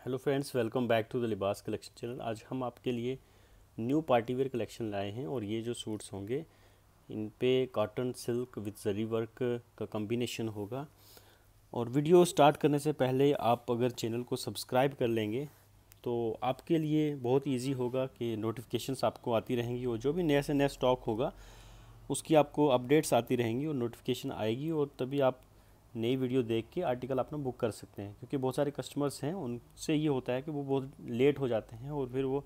Hello friends, welcome back to the Libaas collection channel. आज हम आपके लिए न्यू पार्टी वेयर कलेक्शन लाए हैं और ये जो सूट्स होंगे, इन पे cotton silk with zari work का कम्बिनेशन होगा। और वीडियो स्टार्ट करने से पहले आप अगर चैनल को सब्सक्राइब कर लेंगे तो आपके लिए बहुत इजी होगा कि नोटिफिकेशंस आपको आती रहेंगी और जो भी नया से नया स्टॉक होगा, उसकी आपको अपडेट्स आती रहेंगी और नोटिफिकेशन आएगी और तभी आप नई वीडियो देख के आर्टिकल अपना बुक कर सकते हैं। क्योंकि बहुत सारे कस्टमर्स हैं उनसे ये होता है कि वो बहुत लेट हो जाते हैं और फिर वो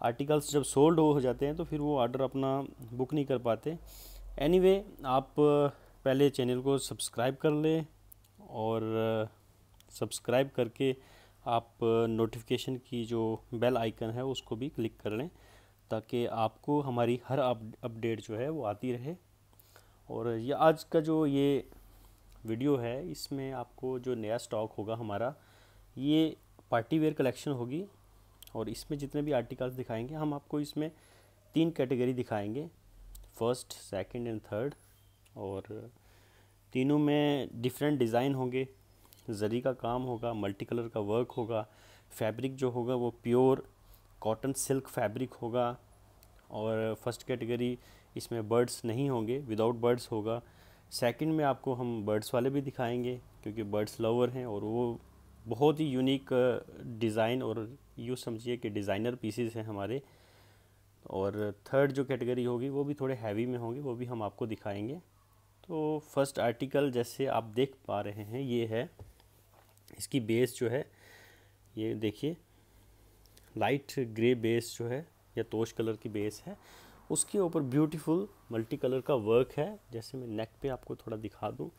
आर्टिकल्स जब सोल्ड हो जाते हैं तो फिर वो ऑर्डर अपना बुक नहीं कर पाते। एनी anyway, आप पहले चैनल को सब्सक्राइब कर लें और सब्सक्राइब करके आप नोटिफिकेशन की जो बेल आइकन है उसको भी क्लिक कर लें ताकि आपको हमारी हर अपडेट जो है वो आती रहे। और ये आज का जो ये वीडियो है, इसमें आपको जो नया स्टॉक होगा हमारा, ये पार्टी वेयर कलेक्शन होगी और इसमें जितने भी आर्टिकल्स दिखाएँगे, हम आपको इसमें तीन कैटेगरी दिखाएँगे। फ़र्स्ट सेकंड एंड थर्ड और तीनों में डिफरेंट डिज़ाइन होंगे। जरी का काम होगा मल्टी कलर का वर्क होगा फैब्रिक जो होगा वो प्योर कॉटन सिल्क फैब्रिक होगा और फ़र्स्ट कैटेगरी इसमें बर्ड्स नहीं होंगे विदाउट बर्ड्स होगा। सेकंड में आपको हम बर्ड्स वाले भी दिखाएँगे, क्योंकि बर्ड्स लवर हैं और वो बहुत ही यूनिक डिज़ाइन और यूँ समझिए कि डिज़ाइनर पीसीस हैं हमारे। और थर्ड जो कैटेगरी होगी, वो भी थोड़े हैवी में होंगे, वो भी हम आपको दिखाएँगे। तो फ़र्स्ट आर्टिकल जैसे आप देख पा रहे हैं, ये है, इसकी बेस जो है, ये देखिए लाइट ग्रे बेस जो है, या तोश कलर की बेस है। उसके ऊपर ब्यूटीफुल मल्टी कलर का वर्क है। जैसे मैं नेक पे आपको थोड़ा दिखा दूँ।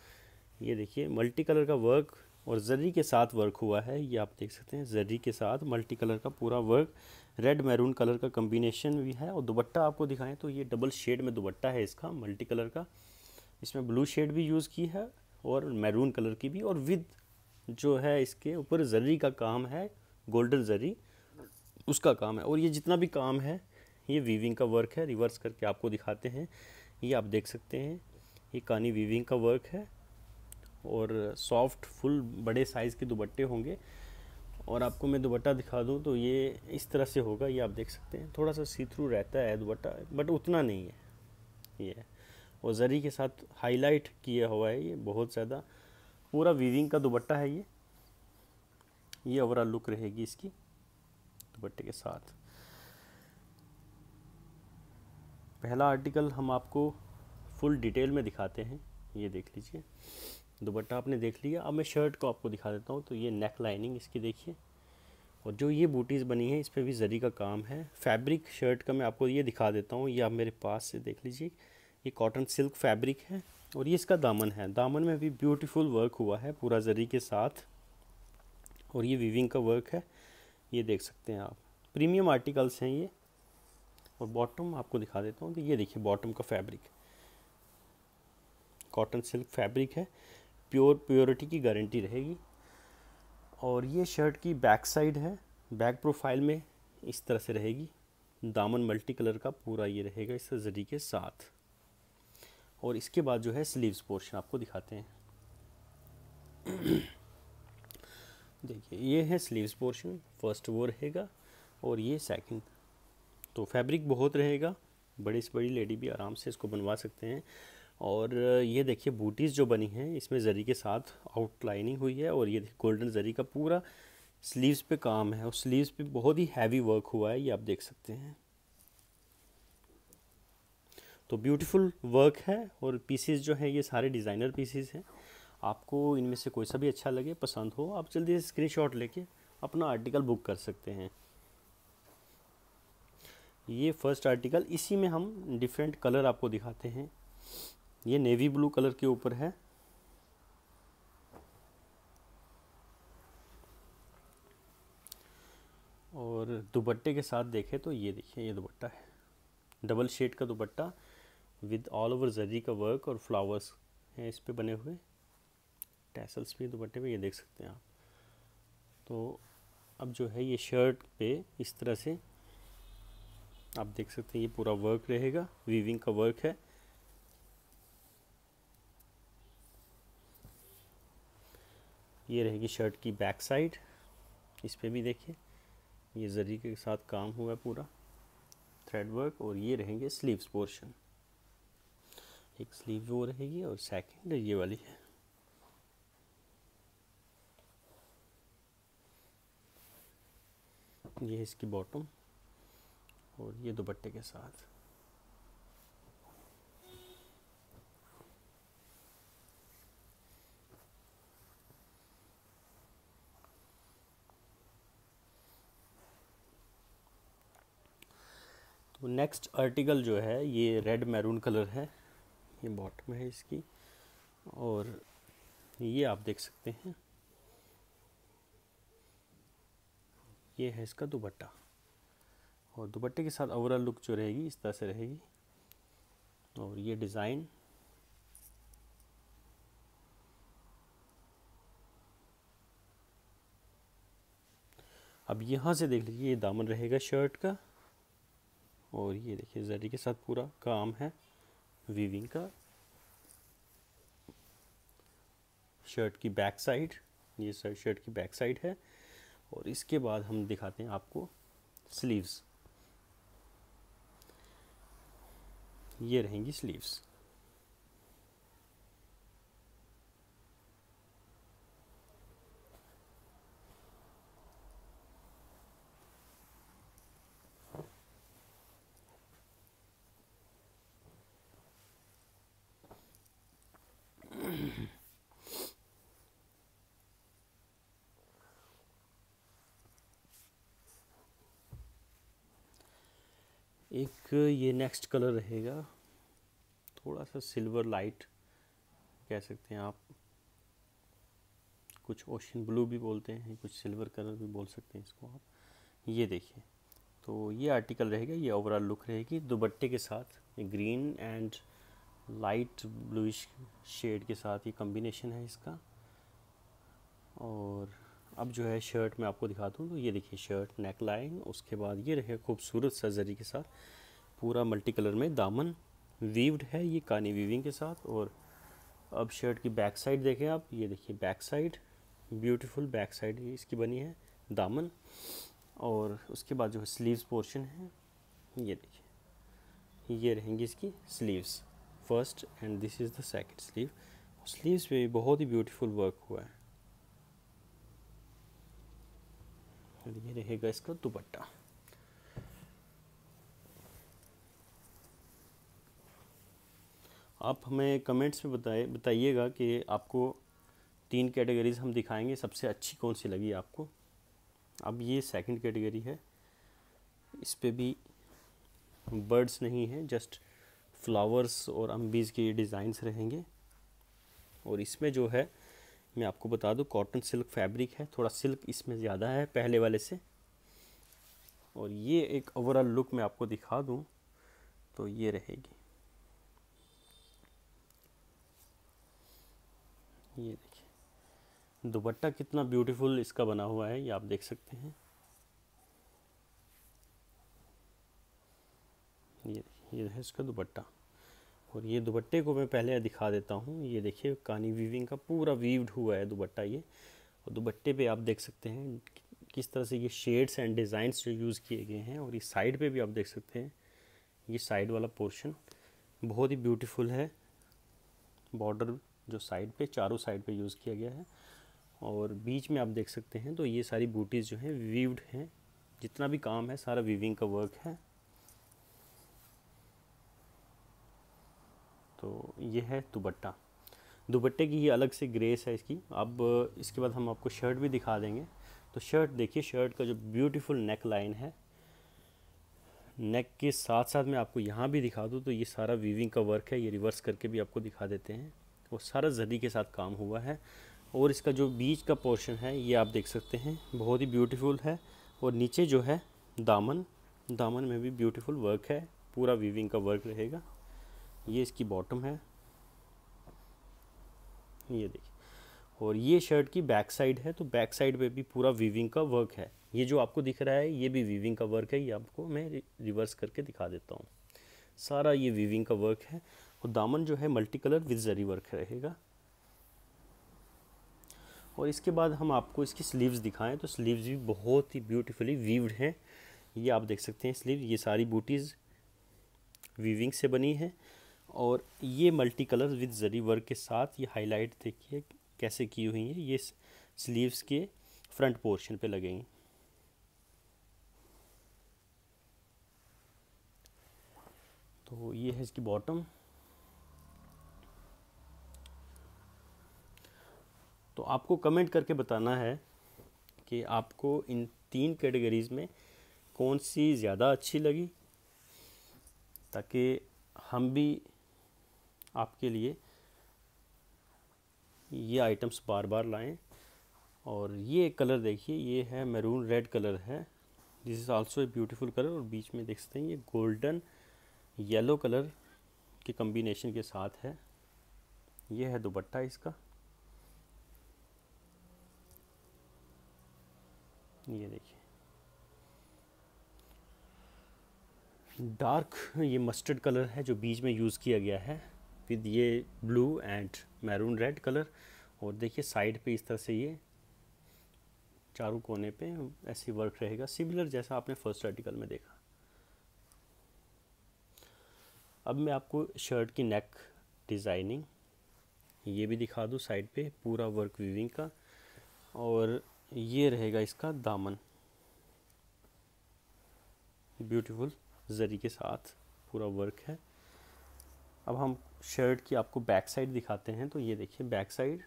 ये देखिए मल्टी कलर का वर्क और जरी के साथ वर्क हुआ है। ये आप देख सकते हैं जरी के साथ मल्टी कलर का पूरा वर्क रेड मैरून कलर का कम्बिनेशन भी है और दुबट्टा आपको दिखाएँ तो ये डबल शेड में दुबट्टा है इसका मल्टी कलर का। इसमें ब्लू शेड भी यूज़ की है और मैरून कलर की भी और विद जो है इसके ऊपर जरी का काम है गोल्डन जरी उसका काम है। और ये जितना भी काम है ये वीविंग का वर्क है रिवर्स करके आपको दिखाते हैं। ये आप देख सकते हैं, ये कानी वीविंग का वर्क है और सॉफ्ट फुल बड़े साइज़ के दुबट्टे होंगे। और आपको मैं दुबट्टा दिखा दूँ तो ये इस तरह से होगा, ये आप देख सकते हैं। थोड़ा सा सी थ्रू रहता है दुबट्टा बट उतना नहीं है। ये और ज़री के साथ हाईलाइट किया हुआ है ये, बहुत ज़्यादा। पूरा वीविंग का दुबट्टा है ये। ये ओवरऑल लुक रहेगी इसकी दुबट्टे के साथ। पहला आर्टिकल हम आपको फुल डिटेल में दिखाते हैं। ये देख लीजिए। दुपट्टा आपने देख लिया। अब मैं शर्ट को आपको दिखा देता हूँ। तो ये नेक लाइनिंग इसकी देखिए। और जो ये बूटीज़ बनी है, इस पर भी जरी का काम है। फैब्रिक शर्ट का मैं आपको ये दिखा देता हूँ। ये आप मेरे पास से देख लीजिए। ये कॉटन सिल्क फैब्रिक है। और ये इसका दामन है। दामन में भी ब्यूटीफुल वर्क हुआ है पूरा जरी के साथ। और ये वीविंग का वर्क है। ये देख सकते हैं आप। प्रीमियम आर्टिकल्स हैं ये। और बॉटम आपको दिखा देता हूँ तो ये देखिए बॉटम का फैब्रिक कॉटन सिल्क फैब्रिक है। प्योर प्योरिटी की गारंटी रहेगी। और ये शर्ट की बैक साइड है। बैक प्रोफ़ाइल में इस तरह से रहेगी। दामन मल्टी कलर का पूरा ये रहेगा इस जरी के साथ। और इसके बाद जो है स्लीव्स पोर्शन आपको दिखाते हैं। देखिए, ये है स्लीव्स पोर्शन फ़र्स्ट वो रहेगा और ये सेकंड तो फैब्रिक बहुत रहेगा, बड़ी से बड़ी लेडी भी आराम से इसको बनवा सकते हैं। और ये देखिए बूटीज़ जो बनी हैं, इसमें ज़री के साथ आउटलाइनिंग हुई है और ये देखिए गोल्डन ज़री का पूरा स्लीव्स पे काम है और स्लीव्स पे बहुत ही हैवी वर्क हुआ है, ये आप देख सकते हैं। तो ब्यूटीफुल वर्क है और पीसीज जो हैं, ये सारे डिज़ाइनर पीसीज हैं। आपको इनमें से कोई सा भी अच्छा लगे, पसंद हो, आप जल्दी से स्क्रीनशॉट लेके अपना आर्टिकल बुक कर सकते हैं। ये फ़र्स्ट आर्टिकल इसी में हम डिफरेंट कलर आपको दिखाते हैं। ये नेवी ब्लू कलर के ऊपर है। और दुपट्टे के साथ देखें तो ये देखिए, ये दुपट्टा है। डबल शेड का dupatta with all over zari का वर्क और फ्लावर्स हैं इस पे बने हुए। टैसल्स भी दुपट्टे पे, ये देख सकते हैं आप। तो अब जो है ये शर्ट पे इस तरह से आप देख सकते हैं ये पूरा वर्क रहेगा। वीविंग का वर्क है। ये रहेगी शर्ट की बैक साइड इस पर भी देखिए, ये जरी के साथ काम हुआ है पूरा। थ्रेड वर्क और ये रहेंगे स्लीव्स पोर्शन एक स्लीव वो रहेगी और सेकंड ये वाली है। ये इसकी बॉटम और ये दुपट्टे के साथ। तो नेक्स्ट आर्टिकल जो है, ये रेड मैरून कलर है। ये बॉटम है इसकी। और ये आप देख सकते हैं। ये है इसका दुपट्टा। और दुपट्टे के साथ ओवरऑल लुक जो रहेगी, इस तरह से रहेगी। और ये डिज़ाइन अब यहाँ से देख लीजिए, ये दामन रहेगा शर्ट का। और ये देखिए जरी के साथ पूरा काम है वीविंग का। शर्ट की बैक साइड ये शर्ट की बैक साइड है। और इसके बाद हम दिखाते हैं आपको स्लीव्स ये रहेंगी स्लीव्स एक ये नेक्स्ट कलर रहेगा। थोड़ा सा सिल्वर लाइट कह सकते हैं आप। कुछ ओशन ब्लू भी बोलते हैं, कुछ सिल्वर कलर भी बोल सकते हैं इसको आप। ये देखिए। तो ये आर्टिकल रहेगा, ये ओवरऑल लुक रहेगी। दुबट्टे के साथ green and light bluish shade के साथ ये कॉम्बिनेशन है इसका। और अब जो है शर्ट मैं आपको दिखाता हूँ तो ये देखिए शर्ट नेक लाइन उसके बाद ये रहे खूबसूरत सर्जरी के साथ, पूरा मल्टी कलर में, दामन वीव्ड है ये कानी वीविंग के साथ, और अब शर्ट की बैक साइड देखें आप, ये देखिए back side beautiful back side इसकी बनी है, दामन, और उसके बाद जो है स्लीव्स पोर्शन है, ये देखिए, ये रहेंगी इसकी sleeves first and this is the second sleeve sleeves पे बहुत ही ब्यूटीफुल वर्क हुआ है। और ये रहेगा इसका दुपट्टा। आप हमें कमेंट्स में बताए, बताइएगा कि आपको तीन कैटेगरीज हम दिखाएँगे, सबसे अच्छी कौन सी लगी आपको? अब ये सेकंड कैटेगरी है। इस पर भी बर्ड्स नहीं हैं जस्ट फ्लावर्स और अम्बीज़ के डिज़ाइंस रहेंगे। और इसमें जो है मैं आपको बता दूँ कॉटन सिल्क फैब्रिक है, थोड़ा सिल्क इसमें ज़्यादा है, पहले वाले से। और ये एक ओवरऑल लुक मैं आपको दिखा दूँ तो ये रहेगी। ये देखिए, दुपट्टा कितना ब्यूटीफुल इसका बना हुआ है, ये आप देख सकते हैं। ये ये है इसका दुपट्टा। और ये दुपट्टे को मैं पहले दिखा देता हूँ। ये देखिए कानी वीविंग का पूरा वीव्ड हुआ है दुपट्टा ये। और दुपट्टे पे आप देख सकते हैं किस तरह से ये शेड्स एंड डिज़ाइंस जो यूज़ किए गए हैं और ये साइड पे भी आप देख सकते हैं। ये साइड वाला पोर्शन बहुत ही ब्यूटीफुल है। बॉर्डर जो साइड पे, चारों साइड पे यूज़ किया गया है। और बीच में आप देख सकते हैं तो ये सारी बूटीज़ जो हैं वीव्ड हैं। जितना भी काम है, सारा वीविंग का वर्क है। तो ये है दुबट्टा दुबट्टे की ये अलग से ग्रेस है इसकी। अब इसके बाद हम आपको शर्ट भी दिखा देंगे। तो शर्ट देखिए, शर्ट का जो ब्यूटीफुल नेक लाइन है, नेक के साथ साथ मैं आपको यहाँ भी दिखा दूँ तो ये सारा वीविंग का वर्क है। ये रिवर्स करके भी आपको दिखा देते हैं। वो सारा जदी के साथ काम हुआ है। और इसका जो बीच का पोर्शन है, ये आप देख सकते हैं, बहुत ही ब्यूटीफुल है। और नीचे जो है दामन दामन में भी ब्यूटीफुल वर्क है। पूरा वीविंग का वर्क रहेगा। ये इसकी बॉटम है। ये देखिए। और ये शर्ट की बैक साइड है तो बैक साइड पे भी पूरा वीविंग का वर्क है। ये जो आपको दिख रहा है, ये भी वीविंग का वर्क है। ये आपको मैं रिवर्स करके दिखा देता हूँ। सारा ये वीविंग का वर्क है। और दामन जो है multi colour with zari work रहेगा। और इसके बाद हम आपको इसकी स्लीव्स दिखाएँ तो स्लीव्स भी बहुत ही ब्यूटीफुली वीव्ड हैं। ये आप देख सकते हैं स्लीव ये सारी बूटीज़ वीविंग से बनी है। और ये multi colour with zari work के साथ ये हाईलाइट देखिए कैसे की हुई है, ये स्लीव्स के फ्रंट पोर्शन पे लगेंगे तो ये है इसकी बॉटम तो आपको कमेंट करके बताना है कि आपको इन तीन कैटेगरीज़ में कौन सी ज़्यादा अच्छी लगी, ताकि हम भी आपके लिए ये आइटम्स बार बार लाएँ। और ये कलर देखिए, ये है मैरून रेड कलर है। This is also a beautiful colour और बीच में देख सकते हैं, ये गोल्डन येलो कलर के कम्बिनेशन के साथ है। ये है दुपट्टा इसका। ये देखिए। डार्क ये मस्टर्ड कलर है जो बीच में यूज़ किया गया है। विद ये blue and maroon red colour और देखिए साइड पे इस तरह से ये चारों कोने पे ऐसी वर्क रहेगा, सिमिलर जैसा आपने फ़र्स्ट आर्टिकल में देखा। अब मैं आपको शर्ट की नेक डिज़ाइनिंग ये भी दिखा दूँ साइड पे, पूरा वर्क वीविंग का, और ये रहेगा इसका दामन। ब्यूटीफुल जरी के साथ पूरा वर्क है। अब हम शर्ट की आपको बैक साइड दिखाते हैं तो ये देखिए बैक साइड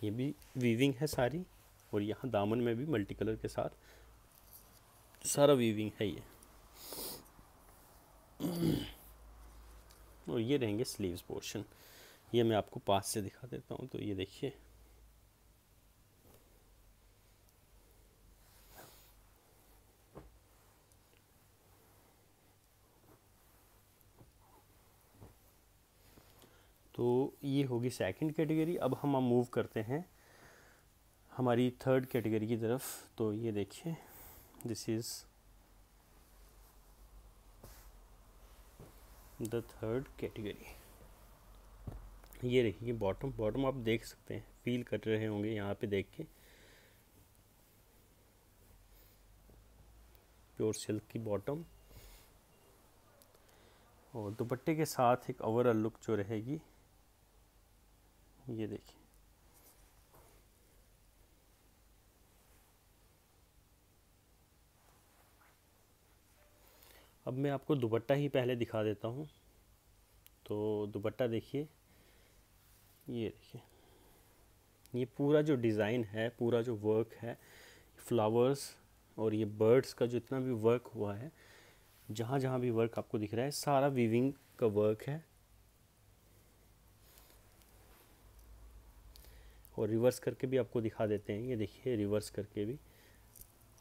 ये भी वीविंग है सारी, और यहाँ दामन में भी मल्टी कलर के साथ सारा वीविंग है ये। और ये रहेंगे स्लीव्स पोर्शन ये मैं आपको पास से दिखा देता हूँ तो ये देखिए। तो ये होगी सेकंड कैटेगरी अब हम मूव करते हैं हमारी थर्ड कैटेगरी की तरफ़। तो ये देखिए this is the third category ये देखिए बॉटम बॉटम आप देख सकते हैं फील कर रहे होंगे यहाँ पे देख के। प्योर सिल्क की बॉटम और दुपट्टे के साथ एक ओवरऑल लुक जो रहेगी। ये देखिए। अब मैं आपको दुपट्टा ही पहले दिखा देता हूँ। तो दुपट्टा देखिए, ये देखिए। ये पूरा जो डिज़ाइन है, पूरा जो वर्क है, फ्लावर्स और ये बर्ड्स का जो इतना भी वर्क हुआ है जहाँ जहाँ भी वर्क आपको दिख रहा है, सारा वीविंग का वर्क है। और रिवर्स करके भी आपको दिखा देते हैं। ये देखिए रिवर्स करके भी।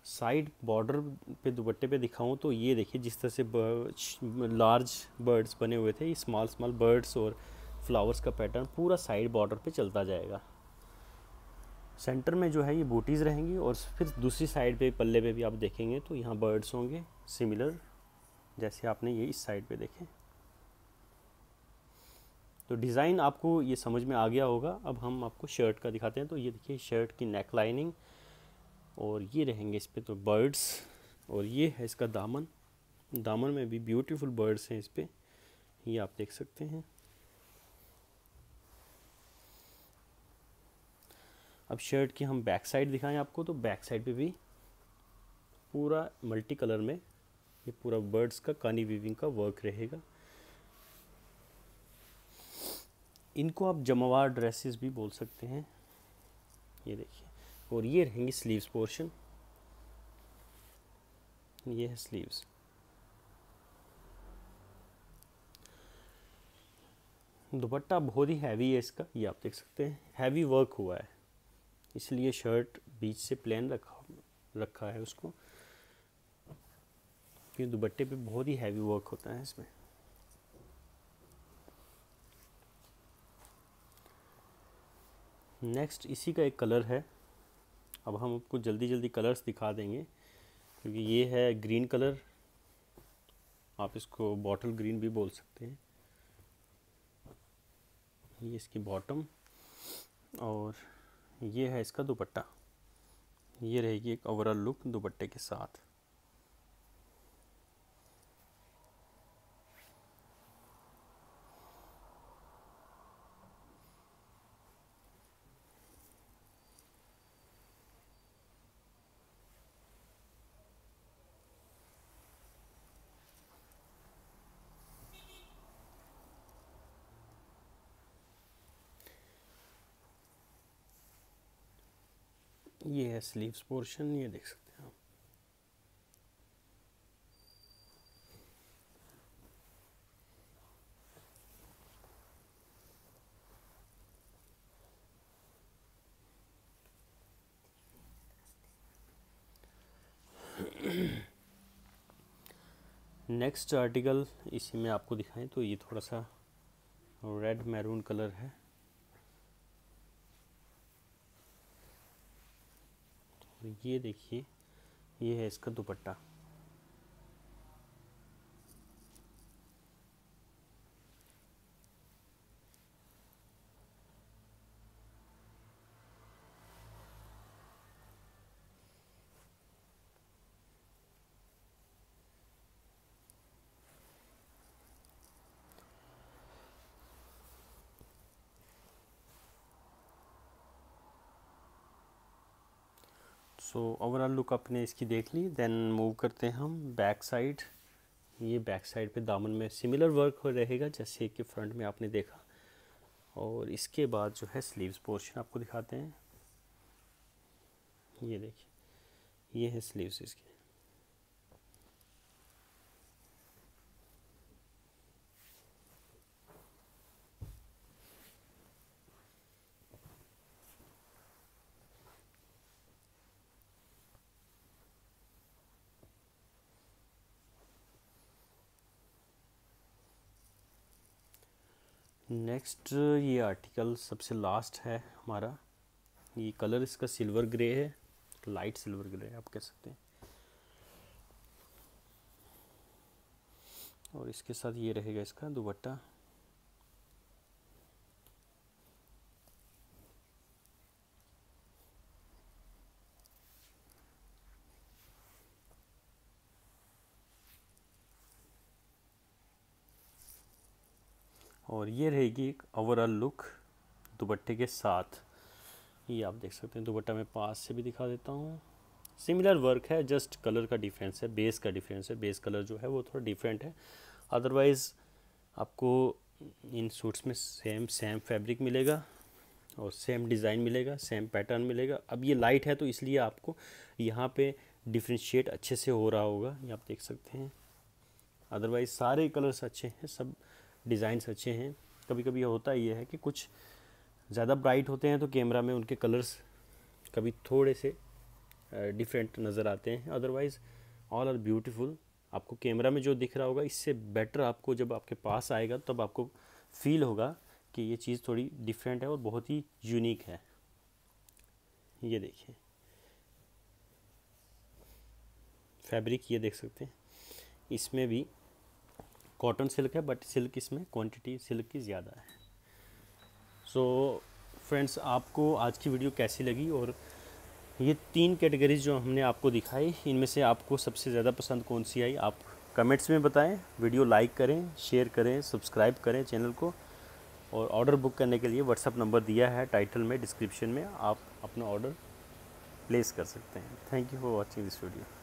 साइड बॉर्डर पे, दुपट्टे पे दिखाऊँ तो ये देखिए, जिस तरह से लार्ज बर्ड्स बने हुए थे, ये स्मॉल स्मॉल बर्ड्स और फ्लावर्स का पैटर्न पूरा साइड बॉर्डर पे चलता जाएगा। सेंटर में जो है ये बूटीज़ रहेंगी और फिर दूसरी साइड पे, पल्ले पे भी आप देखेंगे तो यहाँ बर्ड्स होंगे सिमिलर जैसे आपने ये इस साइड पे देखे। तो डिज़ाइन आपको ये समझ में आ गया होगा। अब हम आपको शर्ट का दिखाते हैं। तो ये देखिए, शर्ट की नेक लाइनिंग और ये रहेंगे इस पर तो बर्ड्स और ये है इसका दामन। दामन में भी ब्यूटीफुल बर्ड्स हैं इस पर ये आप देख सकते हैं। अब शर्ट की हम बैक साइड दिखाएँ आपको। तो बैक साइड पे भी पूरा मल्टी कलर में ये पूरा बर्ड्स का कानी वीविंग का वर्क रहेगा। इनको आप जमावार ड्रेसेस भी बोल सकते हैं। ये देखिए, और ये रहेंगी स्लीव्स पोर्शन ये है स्लीव्स दुपट्टा बहुत ही हैवी है इसका, ये आप देख सकते हैं। हैवी वर्क हुआ है। इसलिए शर्ट बीच से प्लेन रखा रखा है उसको। क्योंकि दुपट्टे पे बहुत ही हैवी वर्क होता है इसमें। नेक्स्ट इसी का एक कलर है। अब हम आपको जल्दी जल्दी कलर्स दिखा देंगे, क्योंकि ये है ग्रीन कलर आप इसको बॉटल ग्रीन भी बोल सकते हैं। ये इसकी बॉटम और ये है इसका दुपट्टा। ये रहेगी एक ओवरऑल लुक दुपट्टे के साथ। ये है स्लीव्स पोर्शन ये देख सकते हैं नेक्स्ट आर्टिकल इसी में आपको दिखाएँ तो ये थोड़ा सा रेड मैरून कलर है। ये देखिए ये है इसका दुपट्टा। सो ओवरऑल लुक अपने इसकी देख ली देन मूव करते हैं हम बैक साइड ये बैक साइड पे दामन में सिमिलर वर्क हो रहेगा जैसे कि फ्रंट में आपने देखा। और इसके बाद जो है स्लीव्स पोर्शन आपको दिखाते हैं। ये देखिए, ये है स्लीव्स इसके। नेक्स्ट ये आर्टिकल सबसे लास्ट है हमारा। ये कलर इसका सिल्वर ग्रे है लाइट सिल्वर ग्रे आप कह सकते हैं। और इसके साथ ये रहेगा इसका दुपट्टा। और ये रहेगी एक ओवरऑल लुक दुपट्टे के साथ। ये आप देख सकते हैं, दुपट्टा मैं पास से भी दिखा देता हूँ। सिमिलर वर्क है जस्ट कलर का डिफरेंस है बेस का डिफरेंस है। बेस कलर जो है, वो थोड़ा डिफरेंट है। अदरवाइज़ आपको इन सूट्स में सेम सेम फैब्रिक मिलेगा और सेम डिज़ाइन मिलेगा सेम पैटर्न मिलेगा। अब ये लाइट है तो इसलिए आपको यहाँ पे डिफ्रेंशिएट अच्छे से हो रहा होगा। ये आप देख सकते हैं। अदरवाइज़ सारे कलर्स अच्छे हैं, सब डिज़ाइंस अच्छे हैं। कभी कभी होता ये है कि कुछ ज़्यादा ब्राइट होते हैं तो कैमरा में उनके कलर्स कभी थोड़े से डिफरेंट नज़र आते हैं। Otherwise all are beautiful. आपको कैमरा में जो दिख रहा होगा, इससे बेटर आपको जब आपके पास आएगा, तब आपको फील होगा कि ये चीज़ थोड़ी डिफरेंट है और बहुत ही यूनिक है। ये देखिए। फैब्रिक ये देख सकते हैं। इसमें भी कॉटन सिल्क है बट सिल्क इसमें क्वांटिटी सिल्क की ज़्यादा है। सो so, फ्रेंड्स आपको आज की वीडियो कैसी लगी? और ये तीन कैटेगरीज जो हमने आपको दिखाई इनमें से आपको सबसे ज़्यादा पसंद कौन सी आई? आप कमेंट्स में बताएँ वीडियो लाइक करें शेयर करें सब्सक्राइब करें चैनल को। और ऑर्डर बुक करने के लिए व्हाट्सअप नंबर दिया है टाइटल में डिस्क्रिप्शन में आप अपना ऑर्डर प्लेस कर सकते हैं। Thank you for watching this video